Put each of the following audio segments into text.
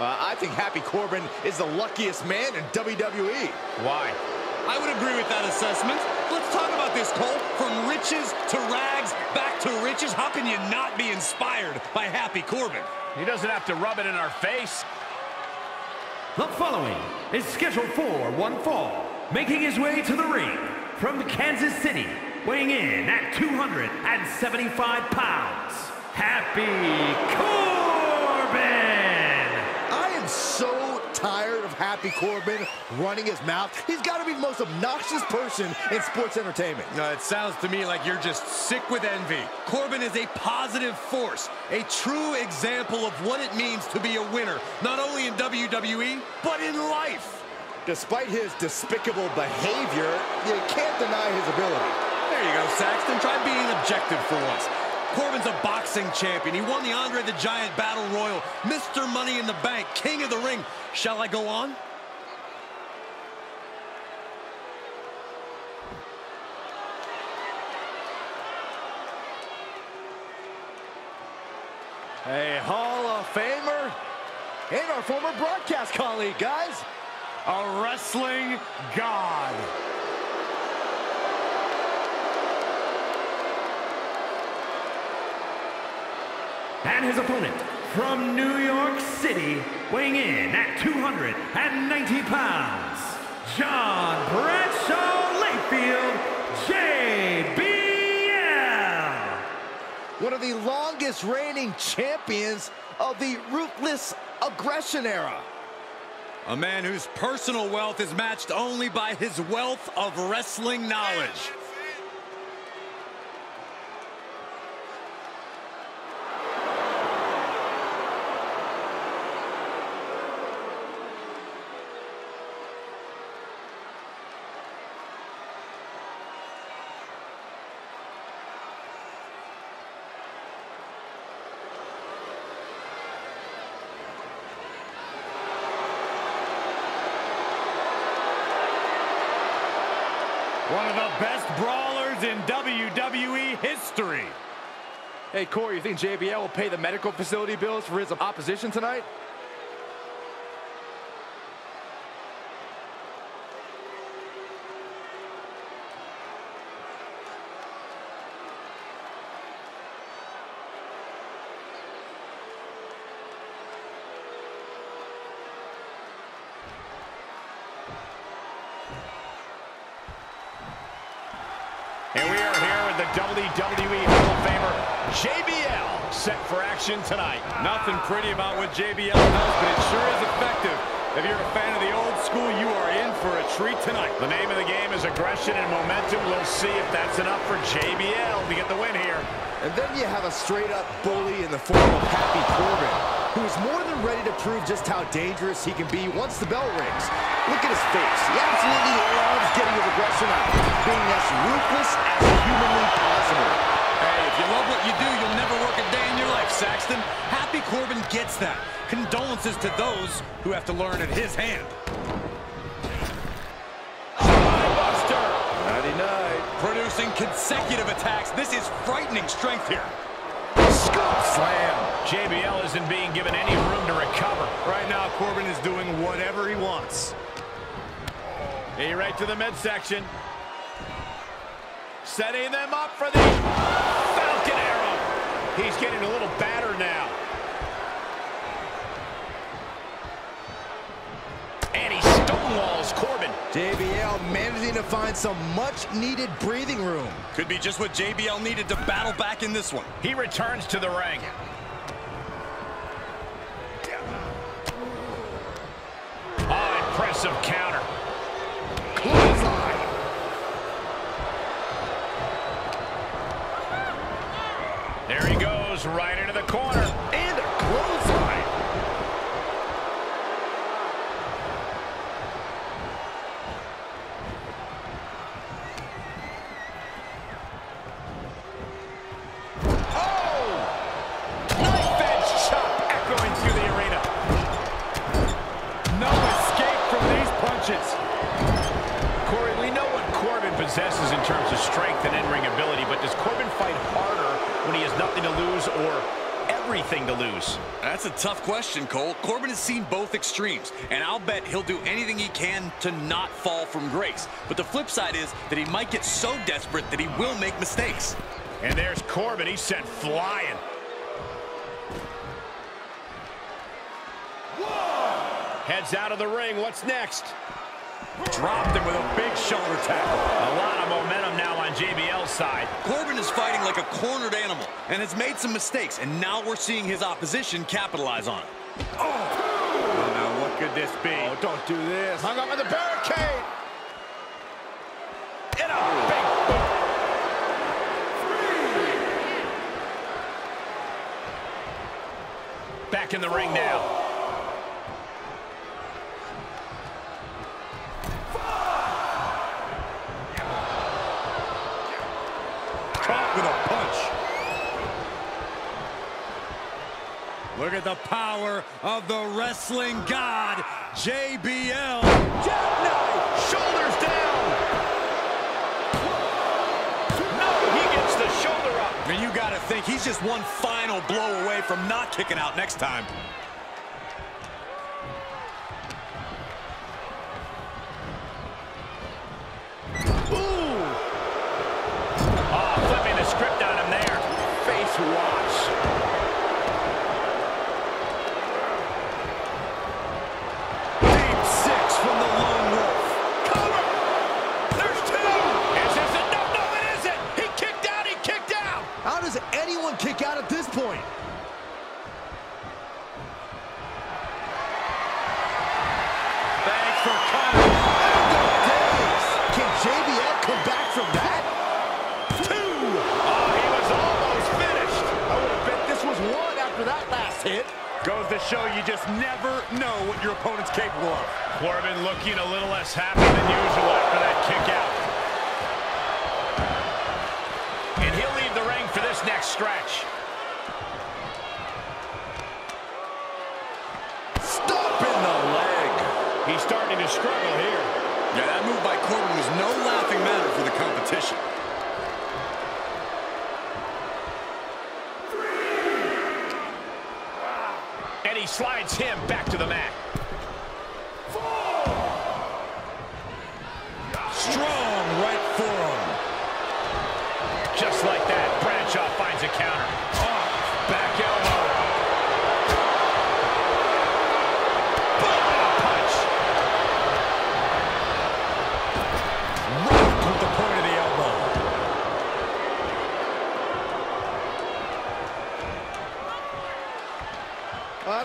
Uh, I think Happy Corbin is the luckiest man in WWE. Why? I would agree with that assessment. Let's talk about this, Cole. From riches to rags, back to riches. How can you not be inspired by Happy Corbin? He doesn't have to rub it in our face. The following is scheduled for one fall, making his way to the ring from Kansas City, weighing in at 275 pounds, Happy Corbin! So tired of Happy Corbin running his mouth. He's got to be the most obnoxious person in sports entertainment. No, it sounds to me like you're just sick with envy. Corbin is a positive force, a true example of what it means to be a winner, not only in WWE, but in life. Despite his despicable behavior, you can't deny his ability. There you go, Saxton. Try being objective for once. Corbin's a boxing champion. He won the Andre the Giant Battle Royal, Mr. Money in the Bank, King of the Ring. Shall I go on? A Hall of Famer and our former broadcast colleague, guys. A wrestling god. And his opponent from New York City, weighing in at 290 pounds, John Bradshaw Layfield, JBL. One of the longest reigning champions of the ruthless aggression era. A man whose personal wealth is matched only by his wealth of wrestling knowledge. One of the best brawlers in WWE history. Hey, Corey, you think JBL will pay the medical facility bills for his opposition tonight? And we are here with the WWE Hall of Famer, JBL, set for action tonight. Nothing pretty about what JBL does, but it sure is effective. If you're a fan of the old school, you are in for a treat tonight. The name of the game is aggression and momentum. We'll see if that's enough for JBL to get the win here. And then you have a straight-up bully in the form of Happy Corbin, who is more than ready to prove just how dangerous he can be once the bell rings. Look at his face. He absolutely loves getting his aggression out, being as ruthless as humanly possible. Hey, if you love what you do, you'll never work a day in your life, Saxton. Happy Corbin gets that. Condolences to those who have to learn at his hand. Buster. Nighty-night. Producing consecutive attacks. This is frightening strength here. Scoop slam. JBL isn't being given any room to recover. Right now, Corbin is doing whatever he wants. He right to the midsection. Setting them up for the Falcon Arrow. He's getting a little battered now. JBL managing to find some much-needed breathing room. Could be just what JBL needed to battle back in this one. He returns to the ring. Oh, impressive counter. Clothesline. There he goes, right into the corner. And a clothesline. When he has nothing to lose or everything to lose? That's a tough question, Cole. Corbin has seen both extremes, and I'll bet he'll do anything he can to not fall from grace. But the flip side is that he might get so desperate that he will make mistakes. And there's Corbin. He's sent flying. Heads out of the ring. What's next? Dropped him with a big shoulder tackle. A lot of momentum now on JBL's side. Corbin is fighting like a cornered animal and has made some mistakes, and now we're seeing his opposition capitalize on it. Oh, now what could this be? Oh, don't do this. Hung up with the barricade. In a big boot. Back in the ring now. Look at the power of the wrestling god, JBL. Jackknife. Shoulders down. No, he gets the shoulder up. And you got to think he's just one final blow away from not kicking out next time. Point? Thanks for coming. Oh, Days. Can JBL come back from that? Two. Oh, he was almost finished. I would have bet this was one after that last hit. Goes to show you just never know what your opponent's capable of. Corbin looking a little less happy than usual after that kick out. And he'll leave the ring for this next stretch. He's starting to struggle here. Yeah, that move by Corbin was no laughing matter for the competition. And he slides him back to the mat. Strong right forearm. Just like that, Bradshaw finds a counter. Back elbow.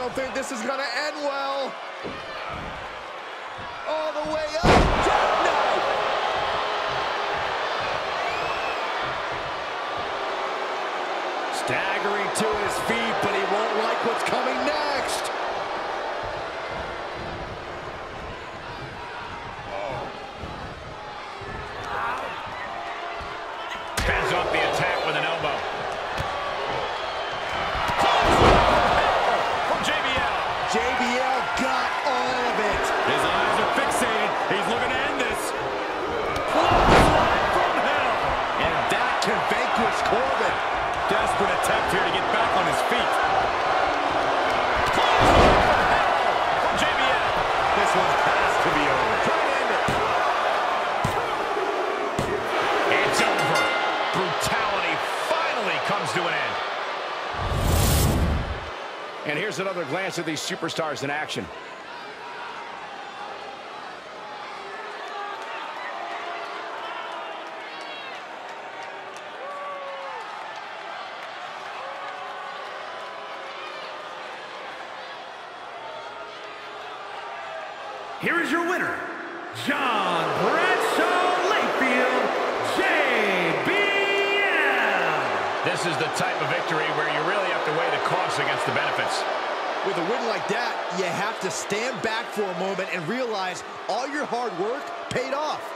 Don't think this is going to end well. To an end. And here's another glance at these superstars in action. Here is your winner, John This is the type of victory where you really have to weigh the costs against the benefits. With a win like that, you have to stand back for a moment and realize all your hard work paid off.